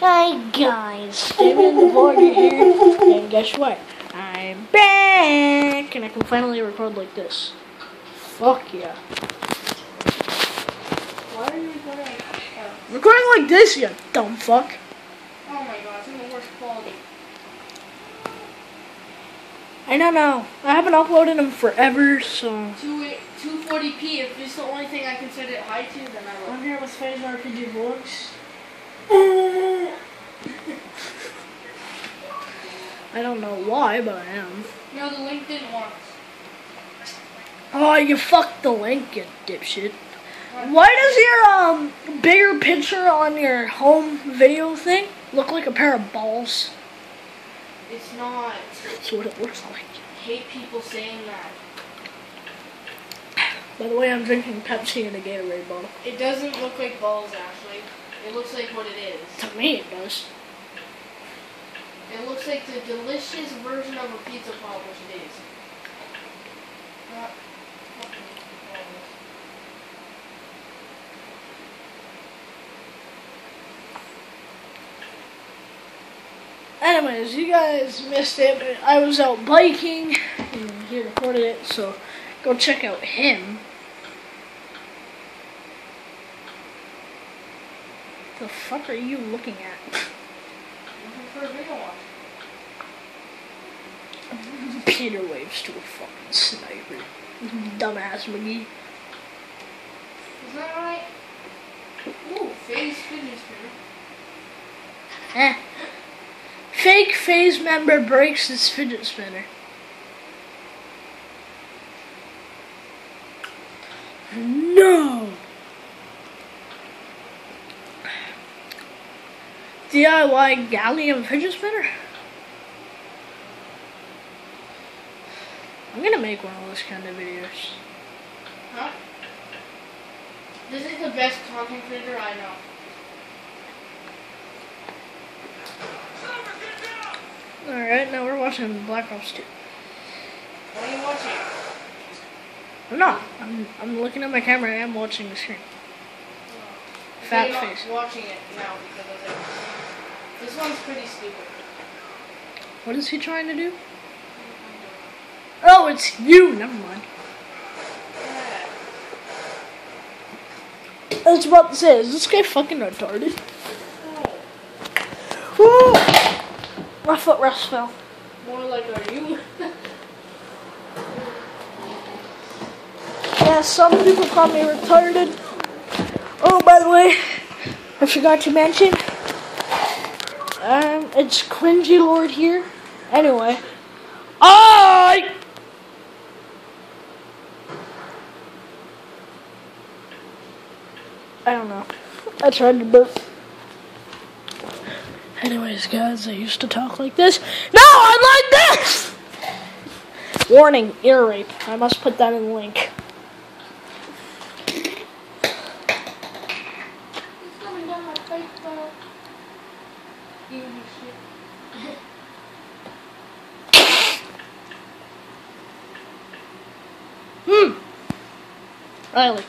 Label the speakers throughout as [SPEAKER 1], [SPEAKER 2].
[SPEAKER 1] Hi guys, David the Vlogger here, and guess what? I'm back, and I can finally record like this. Fuck yeah.
[SPEAKER 2] Why are you recording like oh.
[SPEAKER 1] Recording like this, you dumb fuck.
[SPEAKER 2] oh my god, it's in the worst quality.
[SPEAKER 1] I don't know. I haven't uploaded them forever, so.
[SPEAKER 2] 2 240p, if it's the only thing I can set it high to, then I will.
[SPEAKER 1] I'm here with Phase RPG Vlogs. I don't know why, but I am.
[SPEAKER 2] No, the link didn't want.
[SPEAKER 1] Oh, you fucked the link, you dipshit. Why does your um bigger picture on your home video thing look like a pair of balls?
[SPEAKER 2] It's not.
[SPEAKER 1] That's what it looks like.
[SPEAKER 2] I hate people saying that.
[SPEAKER 1] By the way, I'm drinking Pepsi in a Gatorade bottle.
[SPEAKER 2] It doesn't look like balls, actually. It looks like what it is.
[SPEAKER 1] To me, it does.
[SPEAKER 2] It looks like the delicious version of a pizza pop, which it is.
[SPEAKER 1] Anyways, you guys missed it, I was out biking and he recorded it, so go check out him. The fuck are you looking at?
[SPEAKER 2] Looking for a video watch.
[SPEAKER 1] Peter waves to a fucking sniper. Dumbass McGee.
[SPEAKER 2] Is that right? Ooh, face fidget spinner.
[SPEAKER 1] Eh. Fake phase member breaks his fidget spinner. No. DIY gallium fidget spinner. I'm gonna make one of those kind of videos.
[SPEAKER 2] Huh? This is the best content creator I know.
[SPEAKER 1] Alright, now we're watching Black Ops 2.
[SPEAKER 2] What are you watching?
[SPEAKER 1] I'm not. I'm, I'm looking at my camera and I'm watching the screen. Oh. Fat
[SPEAKER 2] You're not
[SPEAKER 1] face.
[SPEAKER 2] watching it now because of this. This one's pretty stupid.
[SPEAKER 1] What is he trying to do? Oh, it's you. Never mind.
[SPEAKER 2] Yeah.
[SPEAKER 1] I was about to say, is this guy fucking retarded? Woo! My footrest fell.
[SPEAKER 2] more like are you?
[SPEAKER 1] Yeah, some people call me retarded. Oh, by the way, I forgot to mention, it's Cringy Lord here. Anyway, I. I don't know. I tried to burp. Anyways, guys, I used to talk like this. No, I'm like this! Warning, ear rape. I must put that in the link.
[SPEAKER 2] It's coming down my face, though. You shit.
[SPEAKER 1] Hmm. Riley.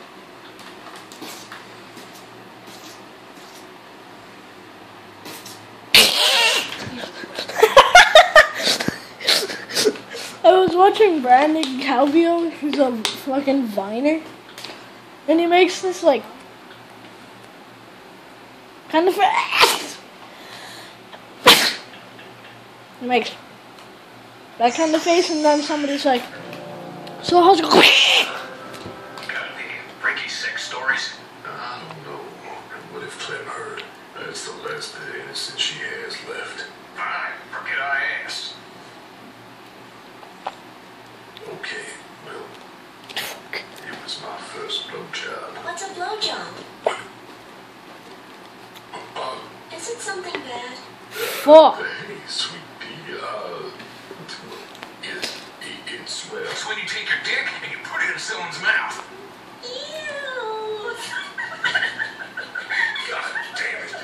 [SPEAKER 1] I was watching Brandon Calvillo, who's a fucking viner, and he makes this like kind of he makes that kind of face, and then somebody's like, "So how's it going?"
[SPEAKER 3] Got any freaky sex stories?
[SPEAKER 4] I don't know. What if Clem heard? That's the last bit of innocence she has left.
[SPEAKER 3] Fine, forget I asked.
[SPEAKER 4] Okay, well, it was my first blowjob.
[SPEAKER 5] What's a blowjob?
[SPEAKER 4] Uh,
[SPEAKER 5] Is it something bad?
[SPEAKER 1] Fuck.
[SPEAKER 4] hey, sweet pea, uh, it, it, it's, well,
[SPEAKER 3] It's when you take your dick and you put it in someone's mouth.
[SPEAKER 5] Ew!
[SPEAKER 3] God damn it.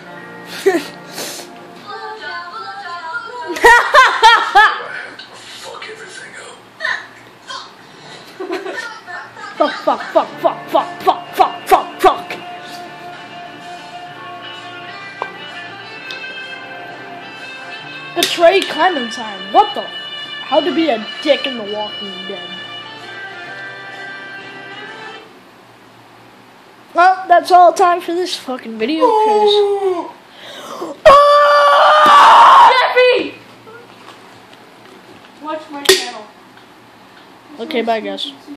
[SPEAKER 4] fuck,
[SPEAKER 1] fuck, fuck, fuck, fuck, fuck, fuck, fuck, fuck. Betray Clementine. What the? How to be a dick in The Walking Dead. Well, that's all time for this fucking video, cause. Ah!
[SPEAKER 2] Jeffy! Watch my channel.
[SPEAKER 1] Okay, bye, guys.